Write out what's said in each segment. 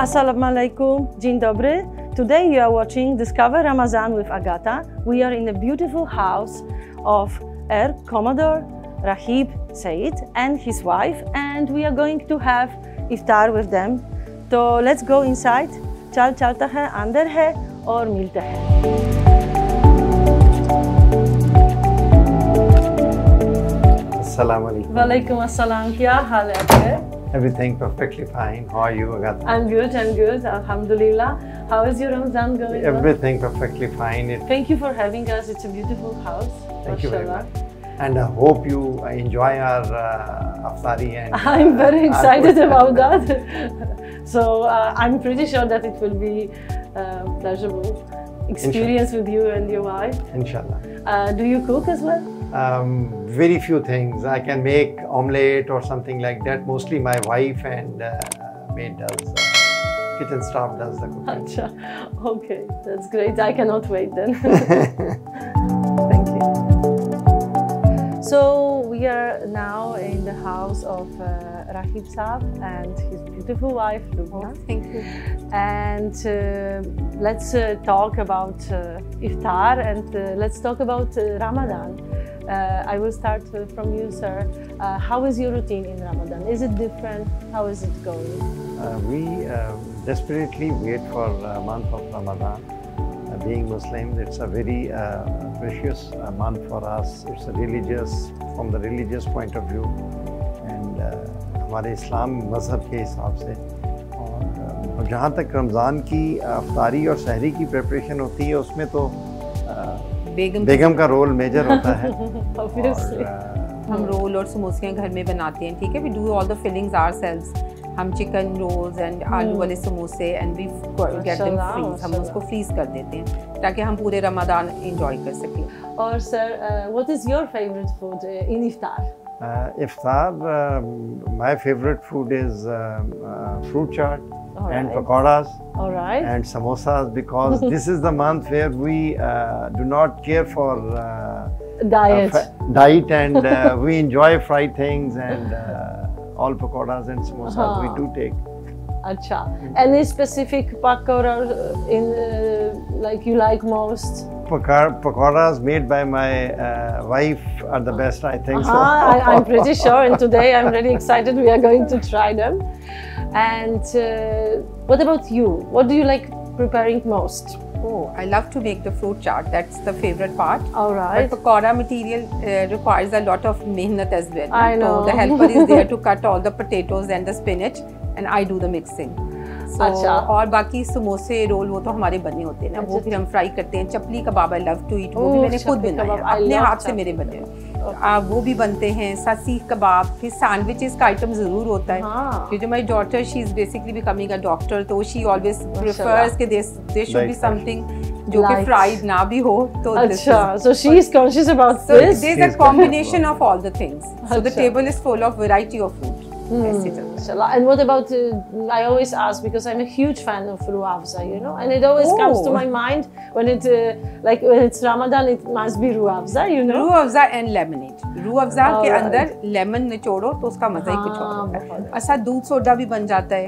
Assalamu alaikum, Dzień dobry. Today you are watching Discover Ramadan with Agata. We are in the beautiful house of Air Commodore Rahib Said and his wife, and we are going to have iftar with them. So let's go inside. चल चलता है अंदर है और मिलता है Assalamu alaikum. वालेकुम अस्सलाम क्या हाल है आपके Everything perfectly fine. How are you, Agatha? I'm good, I'm good, Alhamdulillah. How is your Ramadan going? on? Everything perfectly fine. It, Thank you for having us. It's a beautiful house. thank you very much. And I hope you enjoy our uh, and. I'm very uh, excited about that. so uh, I'm pretty sure that it will be a pleasurable experience with you and your wife. Inshallah. Uh, do you cook as well? Um, very few things. I can make omelette or something like that. Mostly my wife and uh, maid does. Uh, kitchen staff does the cooking. Acha. Okay, that's great. I cannot wait then. Thank you. So we are now in the house of uh, Rahib Saab and his beautiful wife Lubna. Thank you. And uh, let's uh, talk about uh, iftar and uh, let's talk about uh, Ramadan. Uh, I will start uh, from you, sir. Uh, how is your routine in Ramadan? Is it different? How is it going? Uh, we uh, desperately wait for uh, month of Ramadan. Uh, being Muslim, it's a very uh, precious uh, month for us. It's a religious, from the religious point of view, and uh, हमारे इस्लाम मज़हब के हिसाब से और uh, जहाँ तक रमज़ान की अफ्तारी और सहरी की प्रिपरेशन होती है उसमें तो uh, बेगम बेगम का रोल मेजर होता है। और uh, हम रोल और समोसियाँ घर में बनाते हैं ठीक है? We do all the fillings ourselves हम चिकन रोल्स एंड आलू वाले समोसे and we get them freeze हम उसको फ्रीज कर देते हैं ताकि हम पूरे रमदान इंजॉय कर सकें। और sir what is your favourite food in food uh, iftar? Uh, um, my favorite food is um, uh, fruit chaat All and pakoras All right. and samosas because this is the month where we uh, do not care for uh, Diet. uh, diet and uh, we enjoy fried things and uh, all pakoras and samosas we Uh-huh. do take. Acha. Any specific pakora in uh, like you like most? Pakar- pakoras made by my uh, wife are the best, I think so. I, I'm pretty sure, and today I'm really excited. We are going to try them. And uh, what about you? What do you like preparing most? Oh, I love to make the fruit chaat. That's the favorite part. All right. But pakora material uh, requires a lot of mehnat as well. I know. So the helper is there to cut all the potatoes and the spinach, and I do the mixing. So, अच्छा। और बाकी समोसे role वो तो हमारे बने होते हैं ना वो अच्छा, फिर हम फ्राई करते हैं chapli kebab I love to eat वो भी मैंने खुद बनाया अपने हाथ से मेरे बने हुए। आ, वो भी बनते हैं सीख कबाब फिर सैंडविचेस का आइटम ज़रूर होता है हाँ। क्योंकि my daughter she is basically becoming a doctor तो शी ऑलवेज। प्रेफर्स कि दे शुड बी समथिंग जो कि फ्राइड ना भी हो तो this is- Acha. So she is conscious about So this. there's a She's combination of all the ththings. So the Acha. table is full Mm. And what about, uh, I always ask because I'm a huge fan of Rooh Afza, you know, and it always Ooh. comes to oh. my mind when it, uh, like when it's Ramadan, it must be Rooh Afza, you know. Rooh Afza and lemonade. Rooh Afza ke के अंदर lemon निचोड़ो तो uska मजा ही कुछ और होता है। अच्छा दूध सोडा भी बन जाता है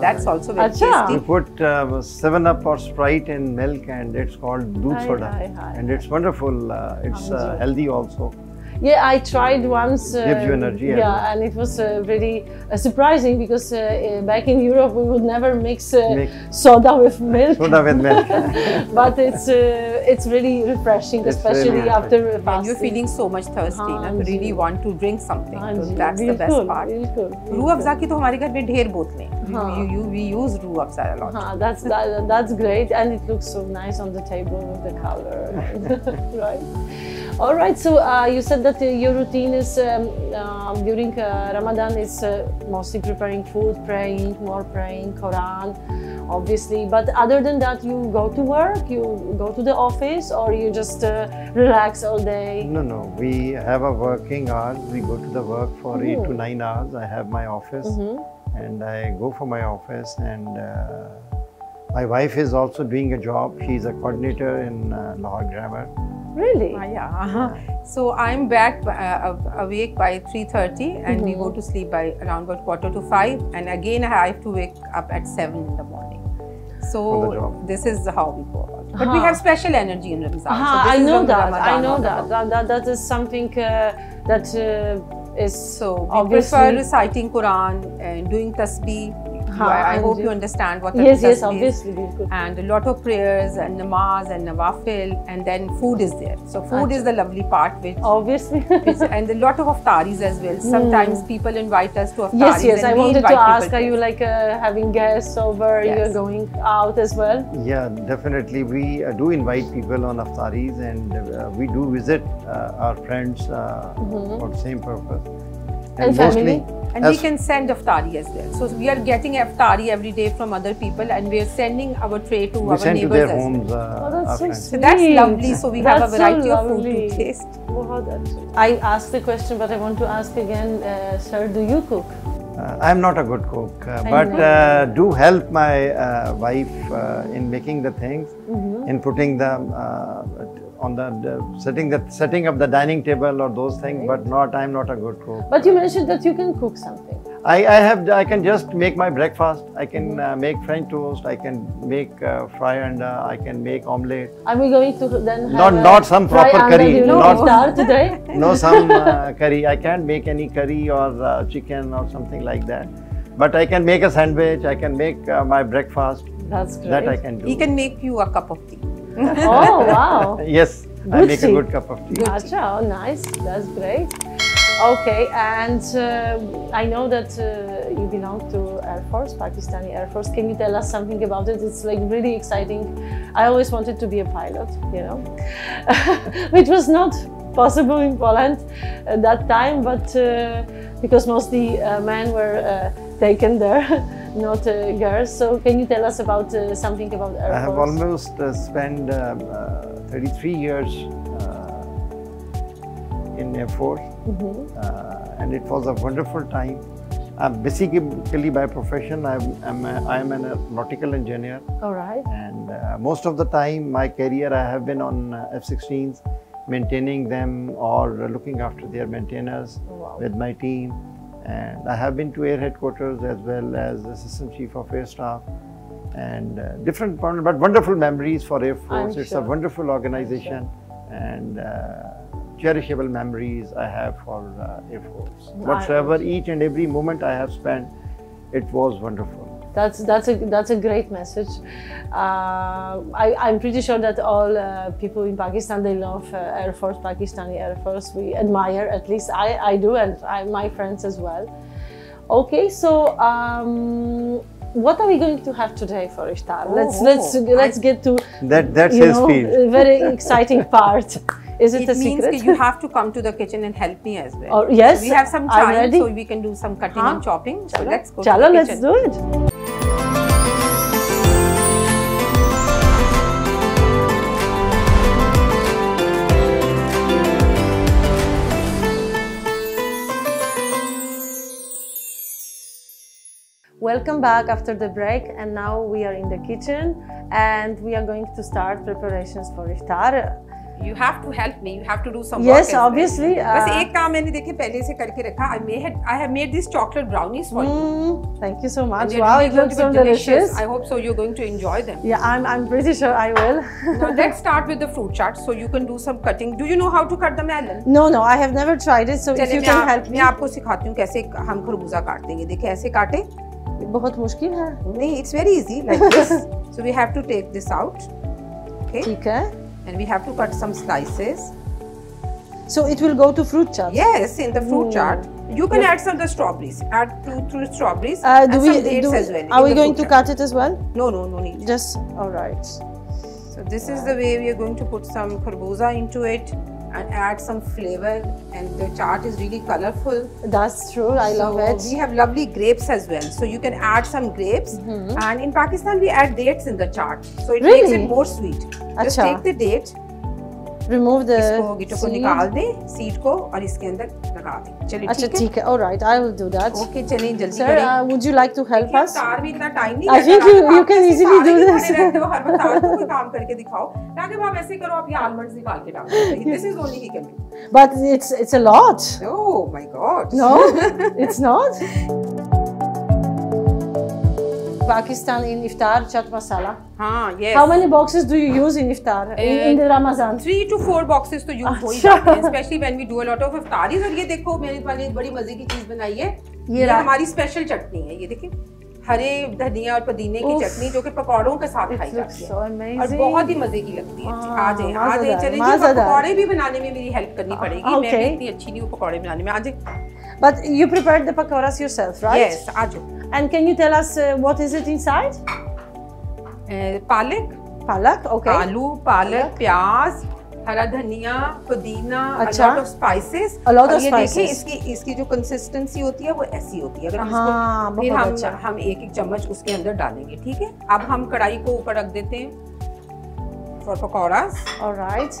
That's also very tasty. You put uh, Seven Up or Sprite in milk and it's called doodh soda and it's wonderful. Uh, it's uh, healthy also. Yeah, I tried once. Uh, Gives you energy, I Yeah, know. and it was uh, really uh, surprising because uh, uh, back in Europe we would never mix uh, Mix. soda with milk. Soda with milk. but it's uh, it's really refreshing, It's especially really after when fasting. you're feeling so much thirsty हाँ ना तो जी। really want to drink something हाँ so ji, that's the बिल्कुल, best part बिल्कुल, रूह बिल्कुल। अफ़ज़ा की तो हमारे घर में ढेर बोतलें हाँ। you, you, we use Rooh Afza a lot Huh, that's that, that's great, and it looks so nice on the table with the color. right. All right. So uh, you said that uh, your routine is um, um, during uh, Ramadan is uh, mostly preparing food, praying, more praying, Quran, obviously. But other than that, you go to work, you go to the office, or you just uh, relax all day. No, no. We have a working hours. We go to the work for eight to nine hours. I have my office, and I go for my office. And uh, my wife is also doing a job. She's a coordinator in uh, Lahore Grammar, Really? Uh, yeah. So I'm back uh, awake by 3:30, and we go to sleep by around about quarter to five, and again I have to wake up at seven in the morning. On the So this is how we go about. it. But we have special energy in Ramzan. so Ah, this I know Ram- that. I know that. that. That that is something uh, that uh, is So we obviously. prefer reciting Quran and doing tasbih. Huh, I, I hope you- you understand what a yes, yes, tasbih is. obviously. And a lot of prayers and namaz and nawafil and then food is there so food is the lovely part which, Obviously. which and a lot of aftaris as well sometimes people invite us to iftaris yes, yes. and I we wanted to ask: Are you like uh, having guests over? You're going out as well? Yeah, definitely. We uh, do invite people on aftaris and uh, we do visit uh, our friends uh, for the same purpose. Mm-hmm. And family? and we can send iftari as well so we are getting iftari every day from other people and we are sending our tray to we our send to neighbors their as well. homes uh, Oh, that's so friends. so that's lovely so we have a That's so variety of food to taste Wow, that's- I asked the question, but I want to ask again, uh, sir. Do you cook? Uh, I'm not a good cook, uh, but uh, do help my uh, wife uh, in making the things, Mm-hmm. in putting them uh, on the, the setting the setting up the dining table or those things. But not, I'm not a good cook. But you mentioned that you can cook something. I, I have I can just make my breakfast. I can uh, make French toast. I can make uh, fry and uh, I can make omelette. Are we going to then have Not- a not some fry proper under curry, during not- iftar today? No some uh, curry. I can't make any curry or uh, chicken or something like that. But I can make a sandwich. I can make uh, my breakfast. That's great. That I can do. he can make you a cup of tea Oh wow. Yes, I make tea. a good cup of tea. Acha, oh, nice. That's great. Okay, and uh, I know that uh, you belong to Air Force, Pakistani Air Force. Can you tell us something about it? It's like really exciting. I always wanted to be a pilot, you know, which was not possible in Poland at that time, but uh, because mostly uh, men were uh, taken there, not uh, girls. So, can you tell us about uh, something about Air Force? I have almost uh, spent um, uh, 33 years uh, in Air Force, Mhm. uh, and it was a wonderful time. I'm basically by profession, I'm, I'm, a, I'm an nautical engineer, All right. and uh, most of the time, my career I have been on uh, F-16s, maintaining them or looking after their maintainers Wow. with my team. And I have been to Air Headquarters as well as Assistant Chief of Air Staff and uh, different, but wonderful memories for Air Force. it's sure. a wonderful organization and uh, cherishable memories I have for uh, Air Force. Whatsoever, each and every moment I have spent, it was wonderful. That's that's a that's a great message. Uh, I, I'm pretty sure that all uh, people in Pakistan they love uh, Air Force, Pakistani Air Force. We admire, at least I, I do, and I, my friends as well. Okay, so um, what are we going to have today for iftar? let's Oh, let's I- let's get to That, that's his know field. a very exciting part. Is it, it a means secret? that you have to come to the kitchen and help me as well. Oh, yes, So we have some I'm time, ready. so we can do some cutting Huh? and chopping. So let's go Chalo, to the let's kitchen. do it. Welcome back after the break and now we are in the kitchen and we are going to start preparations for iftar. You have to help me. You have to do some yes, work. Yes, obviously. Uh, I made I have made these chocolate brownies for mm, you. Hmm, thank you so much. Wow, it looks so delicious. I hope so. You're going to enjoy them. Yeah, I'm I'm pretty sure I will. now let's start with the fruit chaat. So you can do some cutting. Do you know how to cut the melon? No, no, I have never tried it. So if you can help me. मैं आपको सिखाती हूँ कैसे हम खरबूजा काट देंगे. बहुत मुश्किल है नहीं it's very easy like this so we have to take this out okay ठीक है So it will go to fruit chaat. Yes, in the fruit mm. chaat. You can add some of the strawberries. Add two, three strawberries. Uh, do we, as well Are we going to cut it as well? No, no, no need. Just all right. So this is the way we are going to put some kharbuza into it and add some flavor and the chaat is really colorful That's true. I love so it. We have lovely grapes as well. So you can add some grapes. Mm-hmm. And in Pakistan, we add dates in the chaat. So it makes it more sweet. Just take the date. Remove the इसको गिटो को निकाल दे seed को और इसके अंदर लगा दे। चलिए अच्छा ठीक है? Alright I will do that okay चलिए जल्दी sir would you like to help us car भी इतना टाइम नहीं I think you you can easily do this हर बार तार काम करके दिखाओ। ताकि आप ऐसे करो आप ये आलमंड्स निकाल के डाल दो। This is only he can but it's it's a lot oh my god no it's not Pakistan in iftar chat masala. हाँ yes how many boxes do you use in iftar in, in the Ramadan three two four boxes तो use हो ही अच्छा। जाते हैं specially when we do a lot of iftaris और ये देखो मेरे वाले बड़ी मज़े की चीज़ बनाई है। ये रहा- हमारी स्पेशल चटनी है ये देखिए। हरे धनिया और पुदीने की। चटनी जो कि पकौड़ों के साथ खाई जाती है। so और बहुत ही मज़े की लगती है। हाँ, आ जाए आ जाए जी पकौड़े भी बनाने में मेरी हेल्प करनी पड़ेगी। okay. मैं इतनी अच्छी नहीं हूँ पकौड़े बनाने में आ जाए but you prepared the pakoras yourself right? Yes आ जाओ and can you tell us uh, what is it inside? अ, पालक। palak okay. आलू पालक प्याज हरा धनिया पुदीना अच्छा। Lot of spices A lot of ये देखिए. इसकी इसकी जो कंसिस्टेंसी होती है वो ऐसी होती है। अगर हम हाँ, इसको फिर हम अच्छा। हम एक एक चम्मच उसके अंदर डालेंगे ठीक है? अब हम कढ़ाई को ऊपर रख देते हैं for pakoras. All right.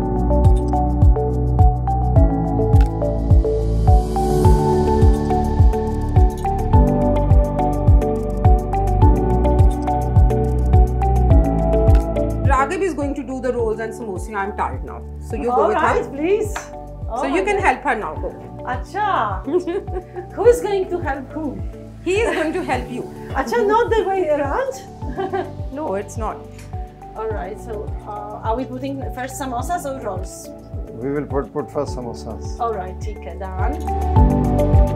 rolls and samosa. I'm tired now. So you All go with right, her. please. Oh so you can God. help her now. Go. Acha. who is going to help who? He is going to help you. Acha, not the way around. no, it's not. All right. So uh, are we putting first samosas or rolls? We will put put first samosas. All right. Take it down.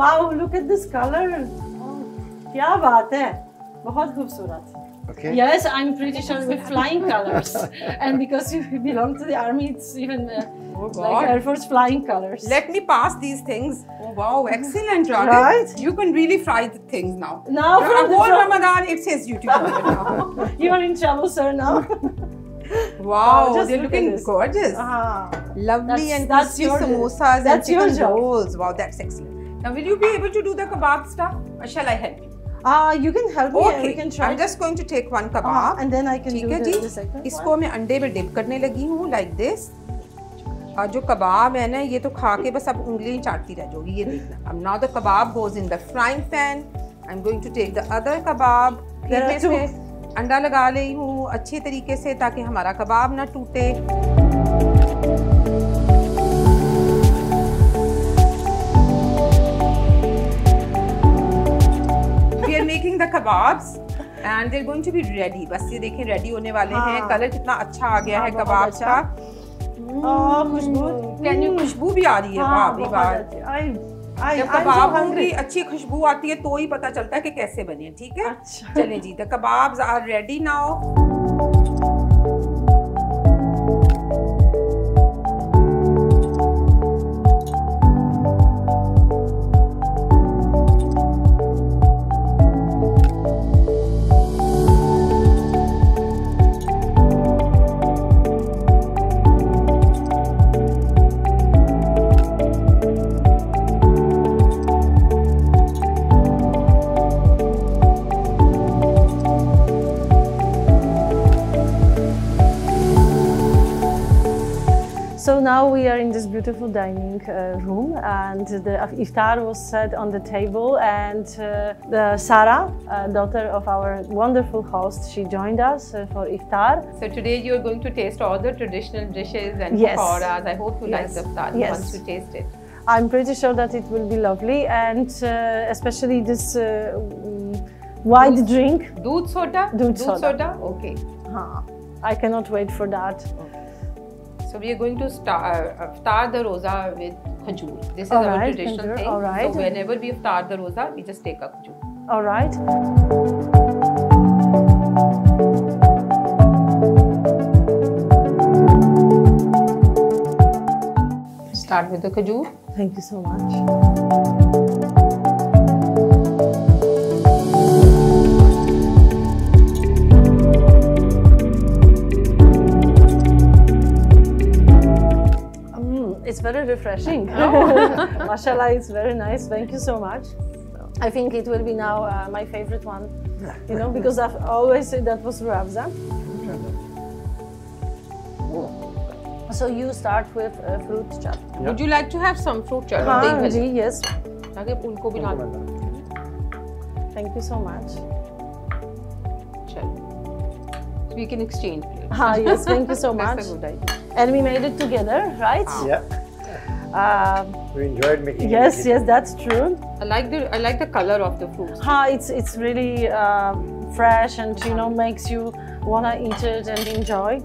wow, look at this color. Oh, क्या बात है बहुत खूबसूरत okay. Yes, I'm pretty sure with flying colors. and because you belong to the army, it's even uh, Oh like God. Air Force flying colors. Let me pass these things. Oh wow, excellent, Raghav. Right? You can really fry the things now. Now For from a the whole front- Ramadan, it's his YouTube channel now. you are in trouble, sir, now. Wow, just they're look at looking this. gorgeous. ah, Lovely That's- and that's crispy your- samosas that's and your chicken job. rolls. Wow, that's excellent. Now, will you be able to do the kebab stuff, or shall I help you? ah, you can help me Okay, we can try. I'm just going to take one Ah, kebab. and then I can do the, the second इसको मैं अंडे में dip करने लगी हूँ like this और जो कबाब है ना ये तो खा के बस अब उंगली चाटती रह जाओगी ये देखना अब now the kebab goes in the frying pan I am going to take the other kebab फिर मैं इसमें अंडा लगा रही हूँ अच्छे तरीके से ताकि हमारा कबाब ना टूटे the kebabs and they're going to be ready. बस ये देखें रेडी होने वाले हैं। हाँ। कलर कितना अच्छा आ गया हाँ, है कबाब अच्छा। का। Oh, खुशबू। खुशबू भी आ रही है? वाह हाँ, I, जब कबाब होंगी की अच्छी खुशबू आती है तो ही पता चलता है कि कैसे बने ठीक है? अच्छा. चलें जी the kebabs are ready now beautiful dining uh, room, and the iftar was set on the table. And uh, the Sarah, uh, daughter of our wonderful host, she joined us uh, for iftar. So today you're going to taste all the traditional dishes and Yes. pakoras. I hope you Yes. like the iftar Yes. once you taste it. I'm pretty sure that it will be lovely, and uh, especially this uh, white drink. Doodh soda? Doodh soda. Okay. Huh. I cannot wait for that. So we are going to star, uh, star the roza with khajur. This is All our right, traditional khajur, thing. all right. So whenever we star the roza, we just take a khajur. All right. Start with the khajur. Thank you so much. it's very refreshing. Oh. Mashallah, it's very nice. Thank you so much. I think it will be now uh, my favorite one, you know, because I've always said that was Rooh Afza. So you start with uh, fruit chaat. Yeah. Would you like to have some fruit chaat? Ah, ji, yes. Thank you so much. We can exchange. Ah, yes, thank you so much. That's a good idea. And we made it together, right? Yeah. Um, we enjoyed making yes, it. Yes, yes, that's true. I like the I like the color of the food. Ha, it's it's really uh, fresh and you know makes you wanna eat it and enjoy.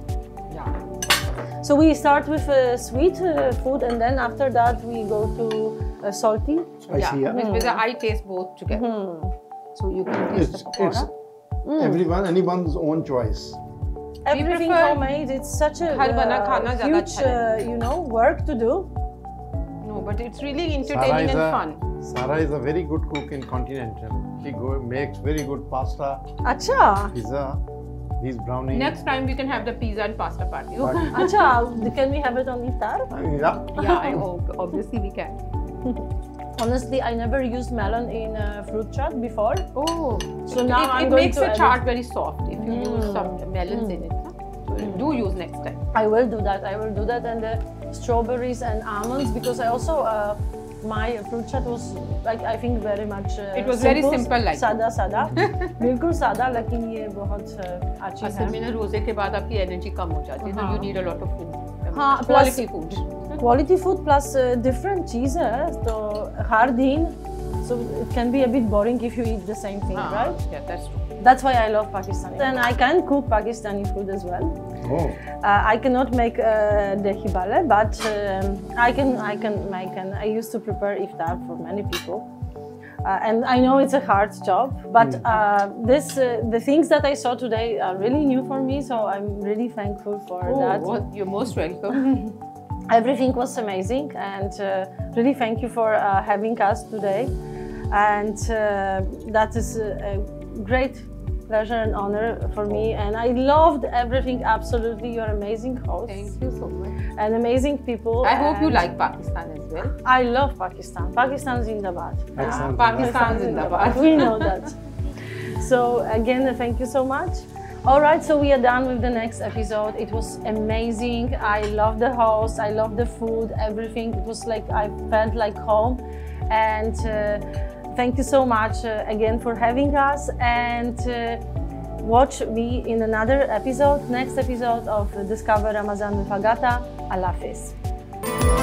Yeah. So we start with a sweet uh, food and then after that we go to uh, salty. I yeah, yeah. Mm. because I taste both together. Mm. So you can taste it's, the pakora. Mm. Everyone, anyone's own choice everything homemade. It's such a uh, huge, uh, you know, work to do. No, but it's really entertaining is, and a, fun. Sara is a very good cook in continental. She go, makes very good pasta, Acha, pizza, these brownies. Next time we can have the pizza and pasta party. Party. acha. Can we have it on iftar? Yeah. yeah, I hope. Obviously we can. Honestly, I never used melon in uh, fruit chaat before. Oh, So it, now it, I'm it going makes to the add chaat very soft if you use some melons in it. huh? So do use next time. I will do that. I will do that, and the strawberries and almonds because I also uh, my fruit chaat was like I think very much uh, it was very simple. like. Sada sada. बिल्कुल सादा लेकिन ये बहुत uh, अच्छी है मैंने रोजे के बाद आपकी एनर्जी कम हो जाती है तो you need a lot of food हाँ quality food quality food plus different चीज तो हर दिन so it can be a bit boring if you eat the same thing ah, right? yeah that's true. That's why i love pakistan and i can cook pakistani food as well. Oh. Uh, I cannot make uh, dahi bhalle, but um, I can I can make and I used to prepare iftar for many people. Uh, and I know it's a hard job, but uh, this uh, the things that I saw today are really new for me, so I'm really thankful for Oh, that. well, you're most welcome. Everything was amazing, and uh, really thank you for uh, having us today. And uh, that is a, a great pleasure and honor for me. And I loved everything absolutely. You're amazing host Thank you so much. and amazing people. I hope you like Pakistan as well. I love Pakistan. Pakistan Zindabad. Excellent. Pakistan is in Zindabad. we know that. So again, thank you so much. All right, so we are done with the next episode. It was amazing. I love the house. I love the food. Everything. It was like I felt like home. And uh, thank you so much uh, again for having us. And uh, watch me in another episode, next episode of Discover Ramazan with Agata. Allah Hafiz.